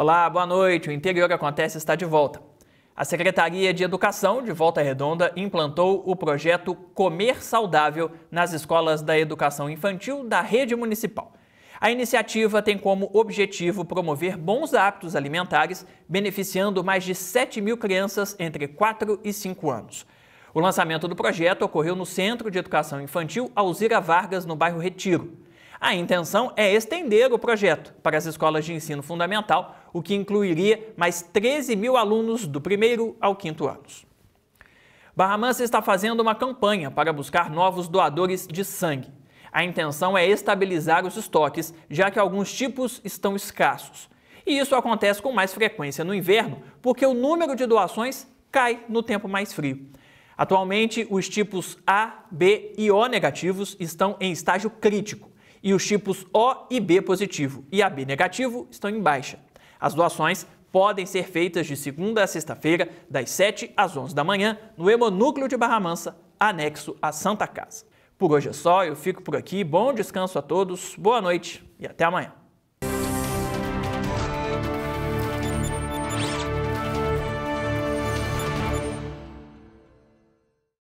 Olá, boa noite. O Interior Acontece está de volta. A Secretaria de Educação de Volta Redonda implantou o projeto Comer Saudável nas escolas da educação infantil da rede municipal. A iniciativa tem como objetivo promover bons hábitos alimentares, beneficiando mais de 7 mil crianças entre 4 e 5 anos. O lançamento do projeto ocorreu no Centro de Educação Infantil Alzira Vargas, no bairro Retiro. A intenção é estender o projeto para as escolas de ensino fundamental, o que incluiria mais 13 mil alunos do primeiro ao quinto anos. Barra Mansa está fazendo uma campanha para buscar novos doadores de sangue. A intenção é estabilizar os estoques, já que alguns tipos estão escassos. E isso acontece com mais frequência no inverno, porque o número de doações cai no tempo mais frio. Atualmente, os tipos A, B e O negativos estão em estágio crítico e os tipos O e B positivo e AB negativo estão em baixa. As doações podem ser feitas de segunda a sexta-feira, das 7 às 11 da manhã, no Hemonúcleo de Barra Mansa, anexo à Santa Casa. Por hoje é só, eu fico por aqui. Bom descanso a todos, boa noite e até amanhã.